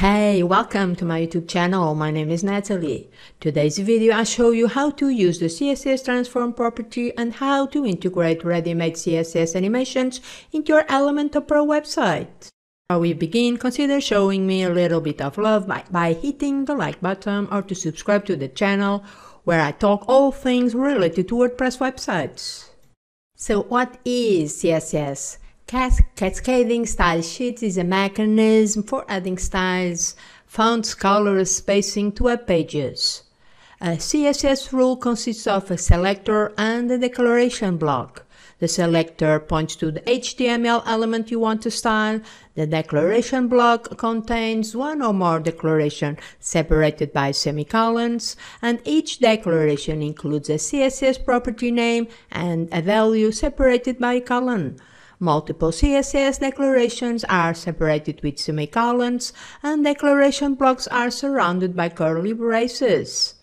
Hey, welcome to my YouTube channel. My name is Natalie. Today's video I show you how to use the CSS transform property and how to integrate ready-made CSS animations into your Elementor Pro website. Before we begin, consider showing me a little bit of love by, by hitting the like button or to subscribe to the channel where I talk all things related to WordPress websites. So what is CSS? Cas cascading style sheets is a mechanism for adding styles, fonts, colors, spacing to web pages. A CSS rule consists of a selector and a declaration block. The selector points to the HTML element you want to style. The declaration block contains one or more declarations separated by semicolons, and each declaration includes a CSS property name and a value separated by a colon. Multiple CSS declarations are separated with semicolons, and declaration blocks are surrounded by curly braces.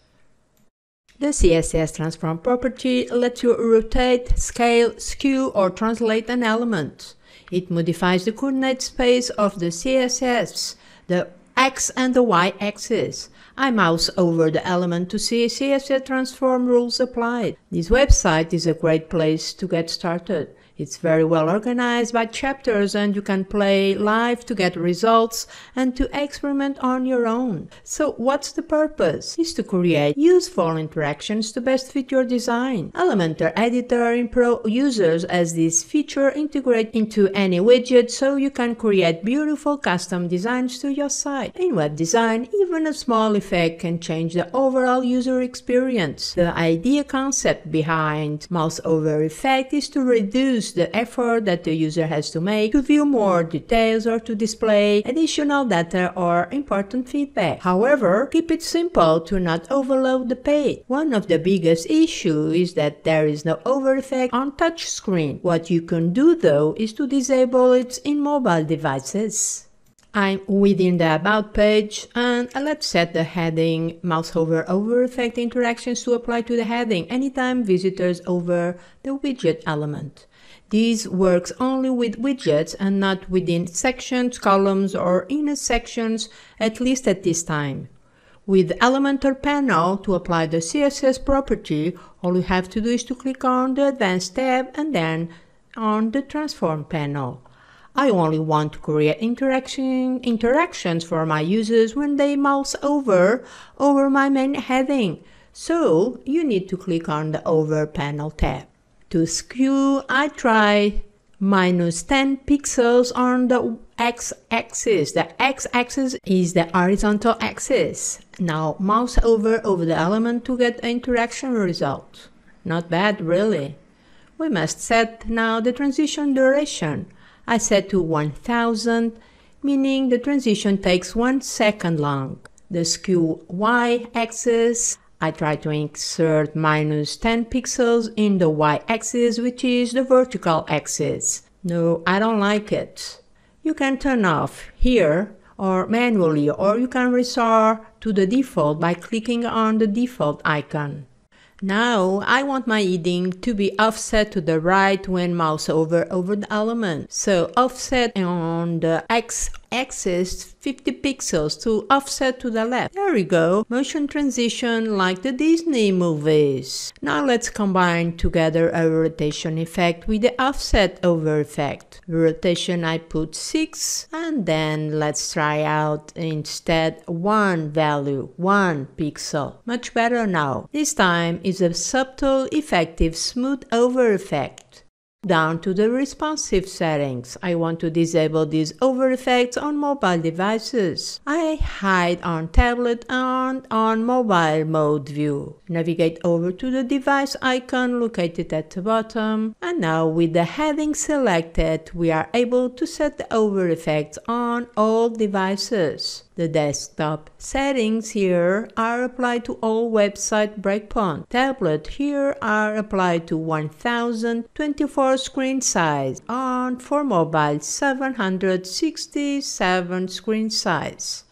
The CSS transform property lets you rotate, scale, skew, or translate an element. It modifies the coordinate space of the CSS, the X and the Y axis. I mouse over the element to see CSS transform rules applied. This website is a great place to get started. It's very well organized by chapters and you can play live to get results and to experiment on your own. So what's the purpose? Is to create useful interactions to best fit your design. Elementor Editor in Pro users as this feature integrate into any widget so you can create beautiful custom designs to your site. In web design, even a small effect can change the overall user experience. The idea concept behind mouse over effect is to reduce the effort that the user has to make to view more details or to display additional data or important feedback. However, keep it simple to not overload the page. One of the biggest issues is that there is no over effect on touch screen. What you can do though is to disable it in mobile devices. I'm within the About page and let's set the heading mouse hover over effect interactions to apply to the heading anytime visitors over the widget element. This works only with widgets and not within sections, columns, or inner sections, at least at this time. With Elementor panel, to apply the CSS property, all you have to do is to click on the Advanced tab and then on the Transform panel. I only want to create interaction, interactions for my users when they mouse over, over my main heading. So you need to click on the Over panel tab. To skew, I try minus 10 pixels on the x-axis. The x-axis is the horizontal axis. Now mouse over over the element to get interaction result. Not bad, really. We must set now the transition duration. I set to 1000, meaning the transition takes one second long. The skew y-axis I try to insert minus 10 pixels in the y-axis, which is the vertical axis. No, I don't like it. You can turn off here or manually or you can resort to the default by clicking on the default icon. Now I want my heading to be offset to the right when mouse over over the element. So offset on the x axis 50 pixels to offset to the left. There we go. Motion transition like the Disney movies. Now let's combine together a rotation effect with the offset over effect. Rotation I put 6 and then let's try out instead one value, 1 pixel. Much better now. This time is a subtle effective smooth over effect down to the responsive settings. I want to disable these over effects on mobile devices. I hide on tablet and on mobile mode view. Navigate over to the device icon located at the bottom. And now with the heading selected, we are able to set the over effects on all devices. The desktop settings here are applied to all website breakpoint. Tablet here are applied to 1024 screen size and for mobile 767 screen size.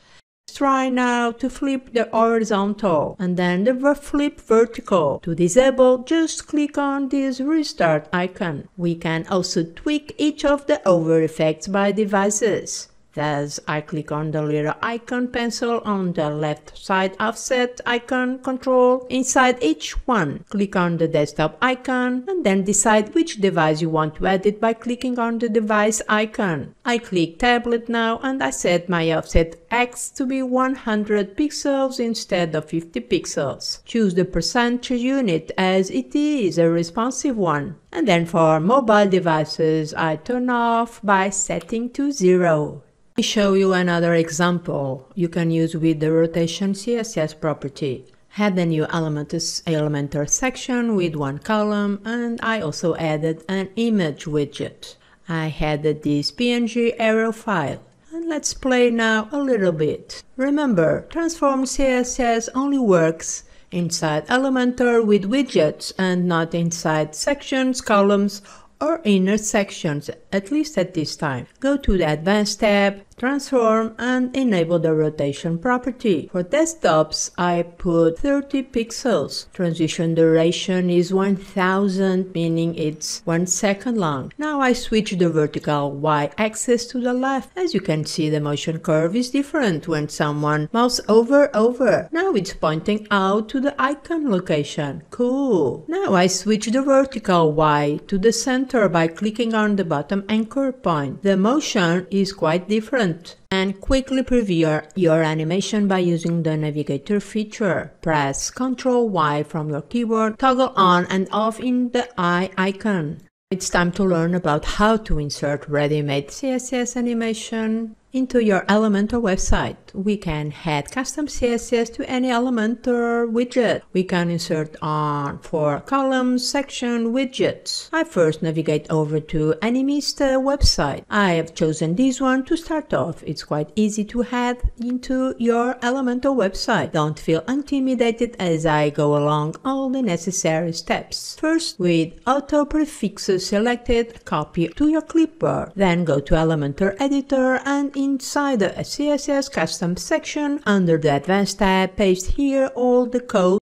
Try now to flip the horizontal and then the flip vertical. To disable, just click on this restart icon. We can also tweak each of the over effects by devices. Thus, I click on the little icon pencil on the left side offset icon control. Inside each one, click on the desktop icon and then decide which device you want to edit by clicking on the device icon. I click tablet now and I set my offset X to be 100 pixels instead of 50 pixels. Choose the percentage unit as it is a responsive one. And then for mobile devices, I turn off by setting to 0 me show you another example you can use with the rotation CSS property. Had a new Elementor, Elementor section with one column and I also added an image widget. I added this PNG arrow file. And let's play now a little bit. Remember, Transform CSS only works inside Elementor with widgets and not inside sections, columns, or inner sections, at least at this time. Go to the Advanced tab, transform and enable the rotation property. For desktops, I put 30 pixels. Transition duration is 1000, meaning it's 1 second long. Now I switch the vertical y-axis to the left. As you can see, the motion curve is different when someone mouse over over. Now it's pointing out to the icon location. Cool. Now I switch the vertical y to the center by clicking on the bottom anchor point. The motion is quite different and quickly preview your animation by using the navigator feature. Press Ctrl Y from your keyboard, toggle on and off in the eye icon. It's time to learn about how to insert ready-made CSS animation into your Elementor website. We can add custom CSS to any Elementor widget. We can insert on for columns, section, widgets. I first navigate over to Animista website. I have chosen this one to start off. It's quite easy to add into your Elementor website. Don't feel intimidated as I go along all the necessary steps. First, with auto prefixes selected, copy to your clipboard. Then go to Elementor editor and inside the CSS custom section under the advanced tab paste here all the code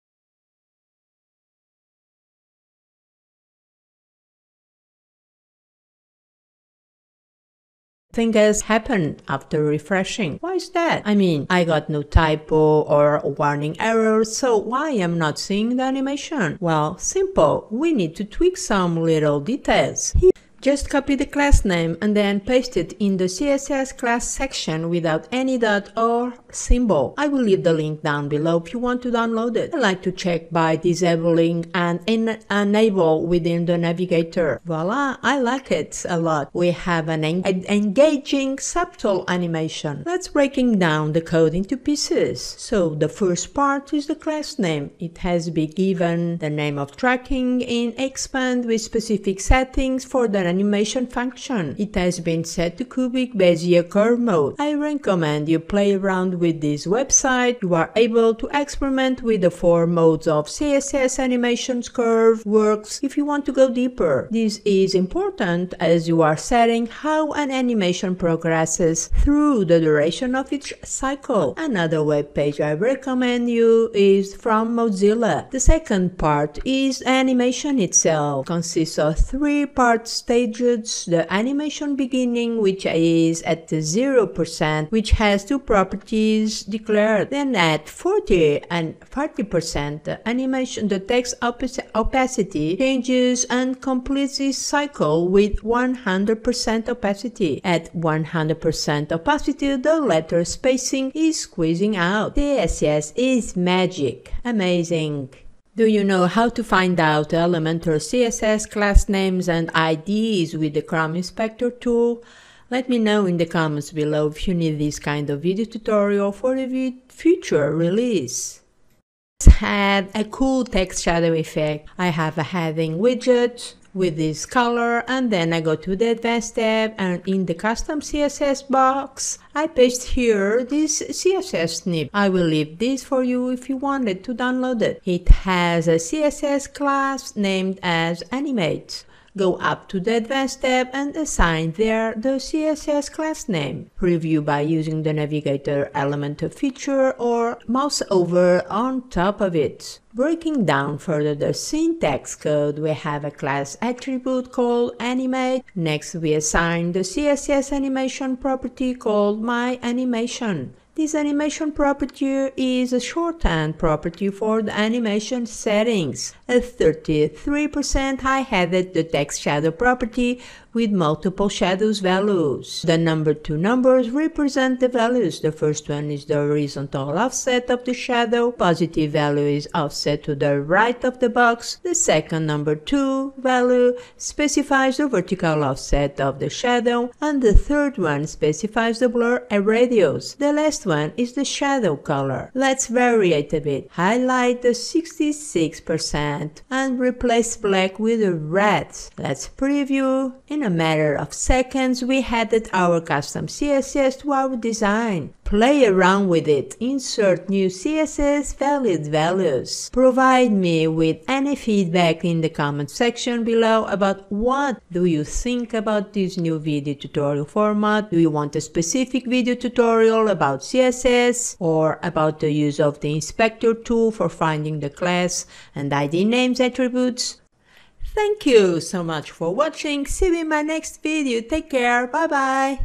thing has happened after refreshing. Why is that? I mean, I got no typo or warning error, so why am not seeing the animation? Well, simple. We need to tweak some little details. Here just copy the class name and then paste it in the CSS class section without any dot or symbol. I will leave the link down below if you want to download it. I like to check by disabling and enable within the navigator. Voila, I like it a lot. We have an, en an engaging subtle animation. Let's breaking down the code into pieces. So the first part is the class name. It has been given the name of tracking in expand with specific settings for the animation function. It has been set to cubic Bezier curve mode. I recommend you play around with this website. You are able to experiment with the four modes of CSS animations curve works if you want to go deeper. This is important as you are setting how an animation progresses through the duration of each cycle. Another web page I recommend you is from Mozilla. The second part is animation itself. Consists of three part the animation beginning which is at 0% which has two properties declared. Then at 40 and 40% the animation the text opacity changes and completes this cycle with 100% opacity. At 100% opacity the letter spacing is squeezing out. CSS is magic. Amazing do you know how to find out Elementor CSS class names and IDs with the Chrome Inspector tool? Let me know in the comments below if you need this kind of video tutorial for a future release. Had a cool text shadow effect. I have a heading widget, with this color and then I go to the advanced tab and in the custom CSS box I paste here this CSS snip. I will leave this for you if you wanted to download it. It has a CSS class named as animate. Go up to the Advanced tab and assign there the CSS class name. Preview by using the navigator element feature or mouse over on top of it. Breaking down further the syntax code, we have a class attribute called animate. Next, we assign the CSS animation property called my animation. This animation property is a shorthand property for the animation settings. At 33% I added the text shadow property with multiple shadows values. The number two numbers represent the values. The first one is the horizontal offset of the shadow. Positive value is offset to the right of the box. The second number two value specifies the vertical offset of the shadow. And the third one specifies the blur and radius. The last one is the shadow color. Let's vary it a bit. Highlight the 66% and replace black with red. Let's preview. In a matter of seconds, we added our custom CSS to our design. Play around with it, insert new CSS valid values. Provide me with any feedback in the comment section below about what do you think about this new video tutorial format. Do you want a specific video tutorial about CSS or about the use of the inspector tool for finding the class and ID names attributes? Thank you so much for watching. See you in my next video. Take care. Bye bye.